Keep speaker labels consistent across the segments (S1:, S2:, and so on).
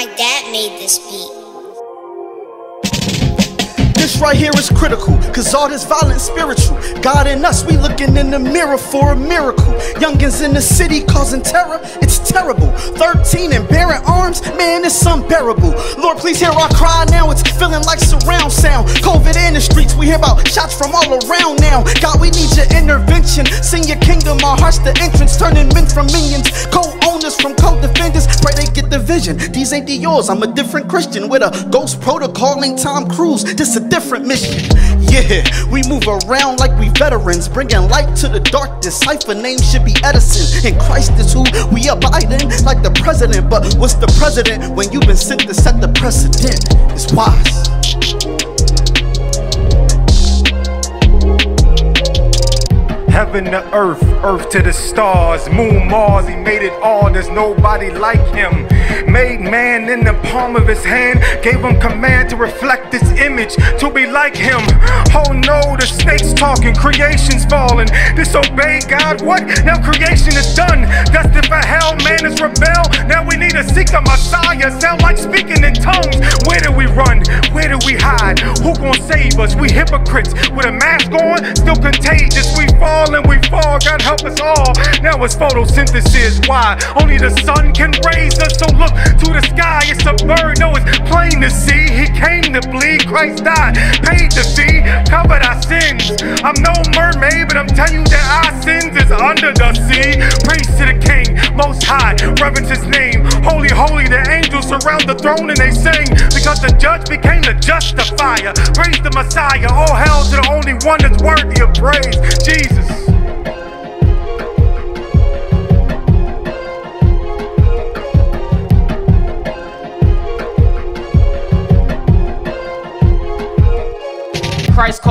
S1: My dad made this beat.
S2: This right here is critical, cause all this violence spiritual. God and us, we looking in the mirror for a miracle. Youngins in the city causing terror, it's terrible. 13 and bearing arms, man, it's unbearable. Lord, please hear our cry now, it's feeling like surround sound. COVID in the streets, we hear about shots from all around now. God, we need your intervention. Send your kingdom, our hearts the entrance, turning men from minions. Co-owners vision. These ain't the yours, I'm a different Christian with a ghost protocol named Tom Cruise. This a different mission. Yeah, we move around like we veterans, bringing light to the dark. darkness. Cipher name should be Edison, and Christ is who we abide in, like the president. But what's the president when you've been sent to set the precedent? It's wise.
S3: Heaven to earth, earth to the stars, moon, Mars, he made it all, there's nobody like him. Made man in the palm of his hand, gave him command to reflect this image, to be like him. Oh no, the snake's talking, creation's falling. Disobey God, what? Now creation is done. Destined for hell, man is rebel. Now we need to seek a Messiah, sound like speaking in tongues. Where run? Where do we hide? Who gonna save us? We hypocrites with a mask on, still contagious. We fall and we fall, God help us all. Now it's photosynthesis. Why? Only the sun can raise us. So look to the sky, it's a bird. No, it's plain to see. He came to bleed, Christ died, paid the fee, covered our sins. I'm no mermaid, but I'm telling you that our sins is under the sea. Praise to the King, Most High, reverence His name. Holy, holy, the angels surround the throne and they sing because the judge became the justifier. Praise the Messiah. All hell to the only one that's worthy of praise,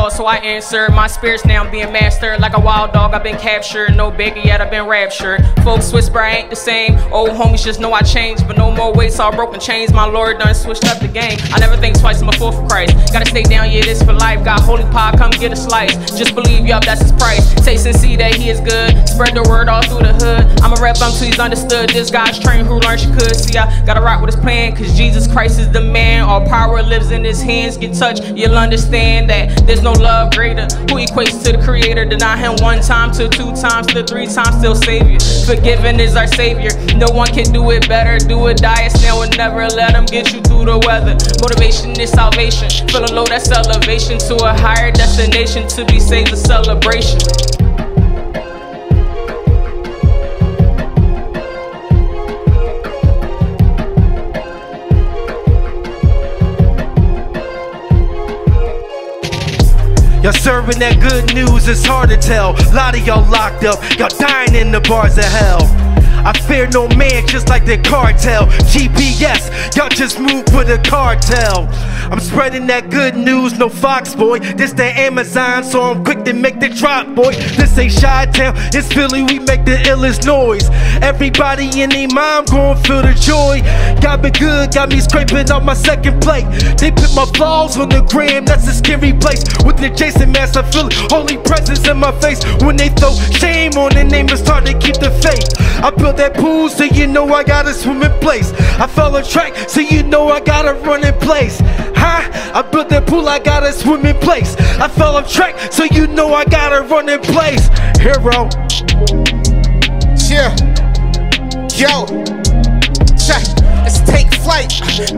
S4: So I answered. My spirit's now being mastered. Like a wild dog, I've been captured. No bigger yet, I've been raptured. Folks whisper I ain't the same. Old homies just know I changed, but no more weights, all broken chains. My Lord done switched up the game. I never think twice, I'm a fool for Christ. Gotta stay down, yeah, this for life. Got holy pie, come get a slice. Just believe, yup, that's his price. Taste and see that he is good. Spread the word all through the hood. I'm a rep until he's understood. This guy's trained who learned she could. See, I gotta rock with his plan, cause Jesus Christ is the man. All power lives in his hands. Get touched, you'll understand that there's no love greater. Who equates to the creator? Deny him one time to two times to three times, still savior. Forgiven is our savior. No one can do it better. Do it, die, a snail will never let him get you through the weather. Motivation is salvation. Feeling low, that's elevation to a higher destination. To be saved, a celebration.
S5: Y'all serving that good news, it's hard to tell. A lot of y'all locked up, y'all dying in the bars of hell. I fear no man just like the cartel. GPS, y'all just move for the cartel. I'm spreading that good news, no Fox boy. This the Amazon, so I'm quick to make the drop, boy. This ain't Chi-Town, it's Philly, we make the illest noise. Everybody in their mom gon' feel the joy. Got me good, got me scraping off my second plate. They put my flaws on the gram, that's a scary place. With the Jason mask, I feel it. Holy presence in my face. When they throw shame on the name, it's hard to keep the faith. I that pool, so you know I gotta swim in place. I fell a track, so you know I gotta run in place. Huh? I built that pool, I gotta swim in place. I fell off track, so you know I gotta run in place. Hero.
S6: Yeah. Yo. Check. Let's take flight.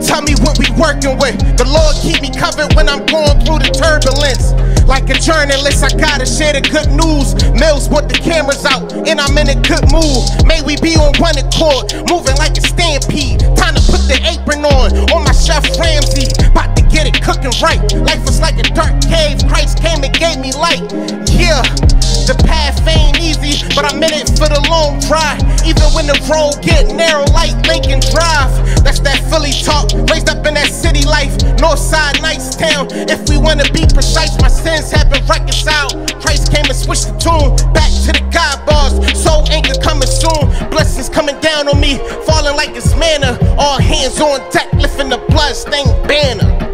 S6: Tell me what we working with. The Lord keep me covered when I'm going through the turbulence. Like a journalist, I gotta share the good news. Mills put the cameras out, and I'm in a good mood. May we be on one accord, moving like a stampede. Time to put the apron on, on my chef Ramsay. About to get it cooking right. Life was like a dark cave. Christ came and gave me light. Yeah. The path ain't easy, but I'm in it for the long drive. Even when the road get narrow, like Lincoln Drive. That's that Philly talk, raised up in that city life. Northside, Nicetown. If we wanna be precise, my sins have. Switched the tune back to the God bars. Soul anchor coming soon. Blessings coming down on me, falling like it's manna. All hands on deck, lifting the bloodstained banner.